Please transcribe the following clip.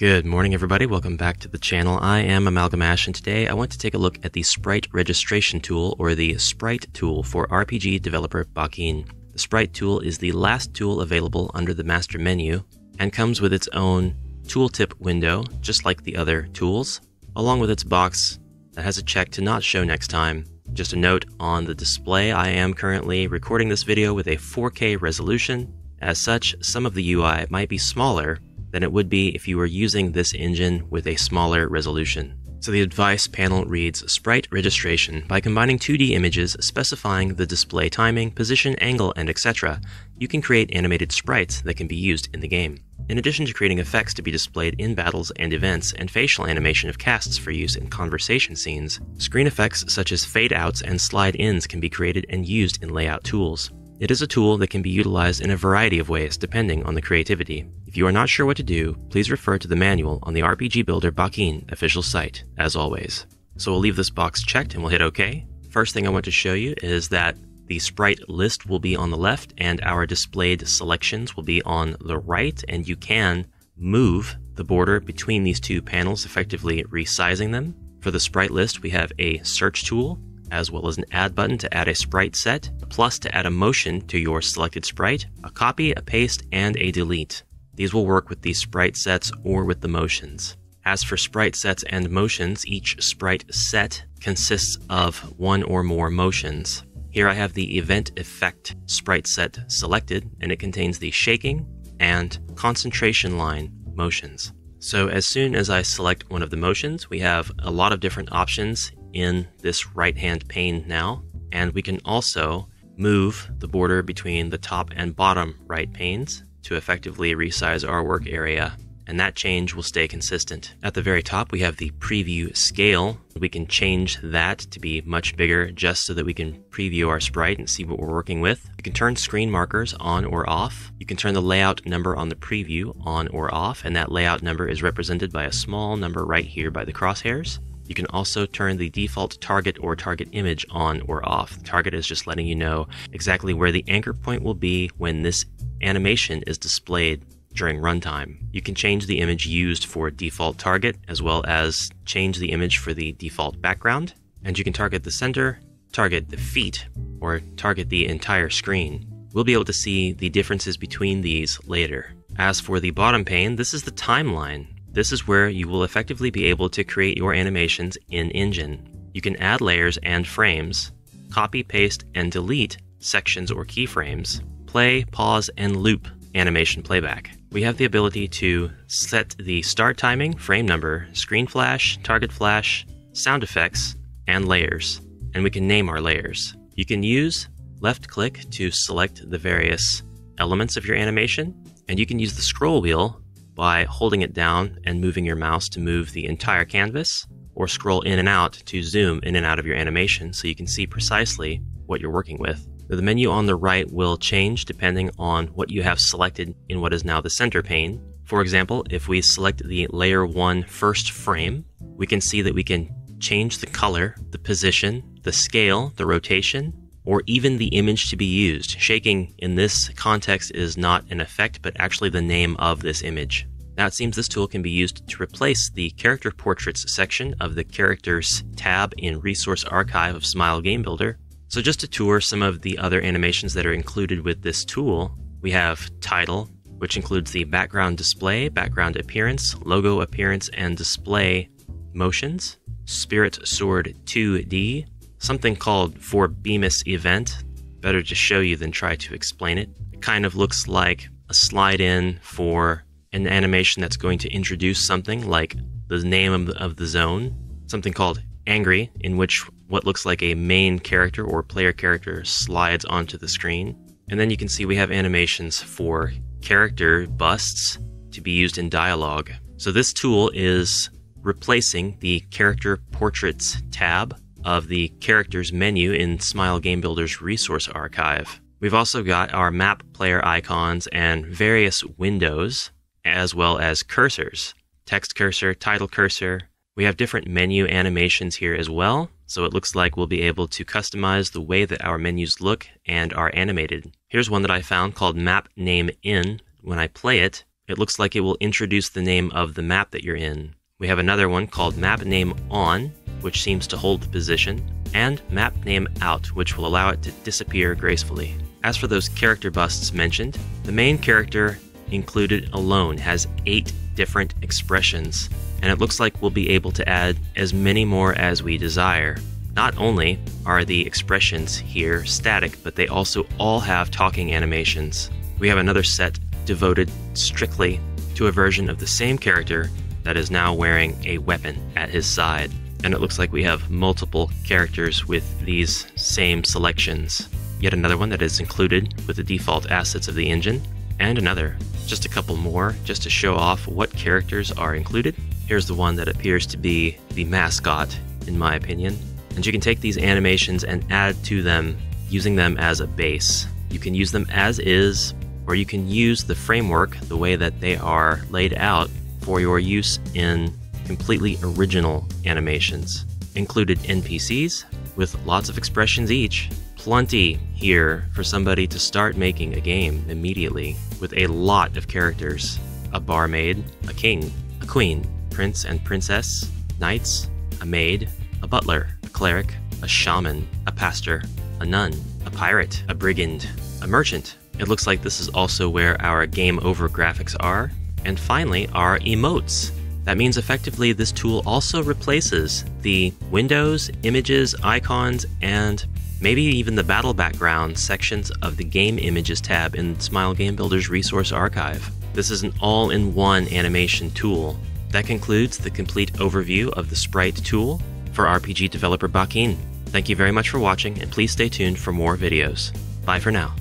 Good morning, everybody. Welcome back to the channel. I am Amalgamash, and today I want to take a look at the Sprite Registration Tool, or the Sprite tool for RPG developer Bakin. The Sprite tool is the last tool available under the master menu and comes with its own tooltip window, just like the other tools, along with its box that has a check to not show next time. Just a note on the display, I am currently recording this video with a 4K resolution. As such, some of the UI might be smaller than it would be if you were using this engine with a smaller resolution. So the advice panel reads Sprite registration. By combining 2D images specifying the display timing, position, angle, and etc., you can create animated sprites that can be used in the game. In addition to creating effects to be displayed in battles and events, and facial animation of casts for use in conversation scenes, screen effects such as fade outs and slide ins can be created and used in layout tools. It is a tool that can be utilized in a variety of ways depending on the creativity. If you are not sure what to do, please refer to the manual on the RPG Builder Bakin official site, as always. So we'll leave this box checked and we'll hit OK. First thing I want to show you is that the sprite list will be on the left and our displayed selections will be on the right and you can move the border between these two panels, effectively resizing them. For the sprite list, we have a search tool as well as an add button to add a sprite set, plus to add a motion to your selected sprite, a copy, a paste, and a delete. These will work with the sprite sets or with the motions. As for sprite sets and motions, each sprite set consists of one or more motions. Here I have the event effect sprite set selected, and it contains the shaking and concentration line motions. So as soon as I select one of the motions, we have a lot of different options in this right hand pane now, and we can also move the border between the top and bottom right panes to effectively resize our work area and that change will stay consistent. At the very top, we have the preview scale. We can change that to be much bigger just so that we can preview our sprite and see what we're working with. You can turn screen markers on or off. You can turn the layout number on the preview on or off, and that layout number is represented by a small number right here by the crosshairs. You can also turn the default target or target image on or off. The target is just letting you know exactly where the anchor point will be when this animation is displayed during runtime. You can change the image used for default target as well as change the image for the default background. And you can target the center, target the feet, or target the entire screen. We'll be able to see the differences between these later. As for the bottom pane, this is the timeline this is where you will effectively be able to create your animations in Engine. You can add layers and frames, copy, paste, and delete sections or keyframes, play, pause, and loop animation playback. We have the ability to set the start timing, frame number, screen flash, target flash, sound effects, and layers, and we can name our layers. You can use left click to select the various elements of your animation, and you can use the scroll wheel by holding it down and moving your mouse to move the entire canvas, or scroll in and out to zoom in and out of your animation so you can see precisely what you're working with. The menu on the right will change depending on what you have selected in what is now the center pane. For example, if we select the layer 1 first frame, we can see that we can change the color, the position, the scale, the rotation, or even the image to be used. Shaking in this context is not an effect, but actually the name of this image. Now it seems this tool can be used to replace the Character Portraits section of the Characters tab in Resource Archive of Smile Game Builder. So just to tour some of the other animations that are included with this tool, we have Title, which includes the background display, background appearance, logo appearance, and display motions, Spirit Sword 2D, something called For Bemis Event, better to show you than try to explain it. It kind of looks like a slide in for an animation that's going to introduce something like the name of the, of the zone, something called Angry, in which what looks like a main character or player character slides onto the screen. And then you can see we have animations for character busts to be used in dialogue. So this tool is replacing the Character Portraits tab of the Characters menu in Smile Game Builder's Resource Archive. We've also got our map player icons and various windows as well as cursors text cursor, title cursor. We have different menu animations here as well, so it looks like we'll be able to customize the way that our menus look and are animated. Here's one that I found called Map Name In. When I play it, it looks like it will introduce the name of the map that you're in. We have another one called map name on, which seems to hold the position, and map name out, which will allow it to disappear gracefully. As for those character busts mentioned, the main character included alone has eight different expressions, and it looks like we'll be able to add as many more as we desire. Not only are the expressions here static, but they also all have talking animations. We have another set devoted strictly to a version of the same character that is now wearing a weapon at his side. And it looks like we have multiple characters with these same selections. Yet another one that is included with the default assets of the engine, and another. Just a couple more, just to show off what characters are included. Here's the one that appears to be the mascot, in my opinion. And you can take these animations and add to them using them as a base. You can use them as is, or you can use the framework the way that they are laid out for your use in completely original animations. Included NPCs with lots of expressions each. Plenty here for somebody to start making a game immediately with a lot of characters a barmaid, a king, a queen, prince and princess, knights, a maid, a butler, a cleric, a shaman, a pastor, a nun, a pirate, a brigand, a merchant. It looks like this is also where our game over graphics are, and finally, our emotes. That means effectively this tool also replaces the windows, images, icons, and maybe even the battle background sections of the Game Images tab in Smile Game Builder's Resource Archive. This is an all in one animation tool. That concludes the complete overview of the Sprite tool for RPG developer Bakin. Thank you very much for watching, and please stay tuned for more videos. Bye for now.